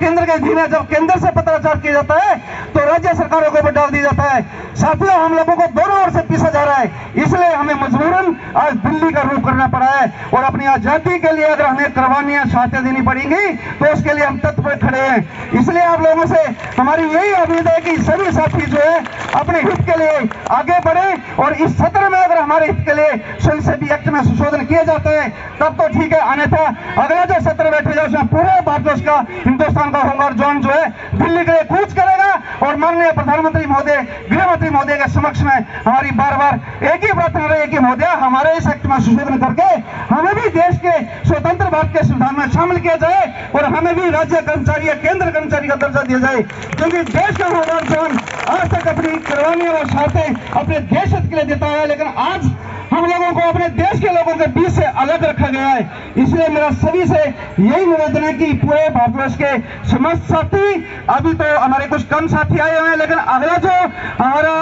केंद्र के अधीन है। जब केंद्र से पत्राचार किया जाता है तो राज्य सरकारों को ऊपर डाल दिया जाता है। साथियों, हम लोगों को दोनों ओर से पीसा जा रहा है। इसलिए हमें मजबूरन आज दिल्ली का रुख करना पड़ा है और अपनी आज़ादी के लिए अगर हमें कुर्बानियाँ शहादतें देनी पड़ेंगी तो उसके लिए हम तत्पर खड़े हैं। इसलिए आप लोगों से हमारी यही उम्मीद है कि सभी साथी जो है, अपने हित के लिए आगे बढ़े और इस सत्र में अगर हमारे हित के लिए संसदीय एक्ट में संशोधन किए जाते हैं, तब तो ठीक है। अन्यथा अगला जो सत्र बैठेगा उसमें पूरे भारतवर्ष का हिंदुस्तान का होमगार्ड जोन जो है, दिल्ली के लिए कूच करेगा और माननीय प्रधानमंत्री महोदय गृह मंत्री महोदय के समक्ष में हमारी बार बार एक ही प्रार्थना रही कि महोदय, हमारे इस एक्ट में संशोधन करके हमें भी देश के स्वतंत्र भारत के संविधान में शामिल किया जाए और हमें भी राज्य कर्मचारी या केंद्र कर्मचारी का दर्जा दिया जाए। क्योंकि देश का होमगार्ड जोन आज तक अपनी कुर्बानियाँ और शर्तें अपने देश के लिए देता है लेकिन आज हम लोगों को अपने देश के लोगों के बीच से अलग रखा गया है। इसलिए मेरा सभी से यही निवेदन है कि पूरे भारतवर्ष के समस्त साथी, अभी तो हमारे कुछ कम साथी आए हुए हैं, लेकिन अगला जो हमारा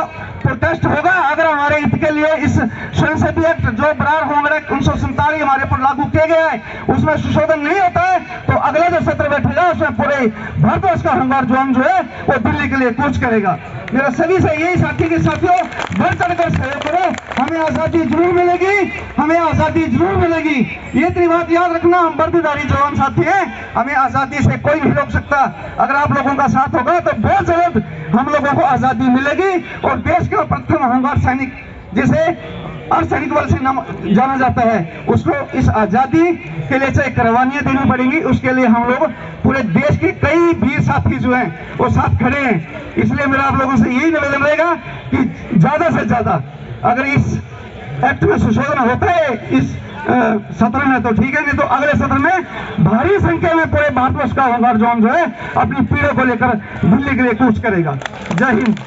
प्रोटेस्ट होगा, अगर हमारे हित के लिए इस संसदीय एक्ट जो बरार एक्ट उन्नीस हमारे पर लागू किया गया है, उसमें संशोधन नहीं होता है तो अगला जो सत्र बैठेगा, उसमें पूरे भारतवर्ष का होमगार्ड जोन जो है, वो दिल्ली के लिए कूच करेगा। मेरा सभी से यही साथी के साथियों, बढ़ चढ़कर सहयोग करो। हमें आज़ादी ज़रूर मिलेगी, हमें आज़ादी ज़रूर मिलेगी। ये इतनी बात याद रखना, हम वर्दीधारी जवान साथी हैं। हमें आज़ादी से कोई नहीं रोक सकता। अगर आप लोगों का साथ होगा तो बहुत जल्द हम लोगों को आज़ादी मिलेगी और देश का प्रथम होमगार्ड सैनिक, जिसे अर्धसैनिक बल से नाम जाना जाता है। उसको इस आज़ादी के लिए चाहे कुर्बानियाँ देनी पड़ेंगी, उसके लिए हम लोग पूरे देश के कई वीर साथी जो हैं, वो साथ खड़े हैं। इसलिए मेरा आप लोगों से यही निवेदन रहेगा कि ज़्यादा से ज़्यादा अगर इस एक्ट में संशोधन होता है, इस सत्र में तो ठीक है, नहीं तो अगले सत्र में भारी संख्या में पूरे भारतवर्ष का होमगार्ड जोन जो है, अपनी पीड़ों को लेकर दिल्ली के लिए कूच करेगा। जय हिंद।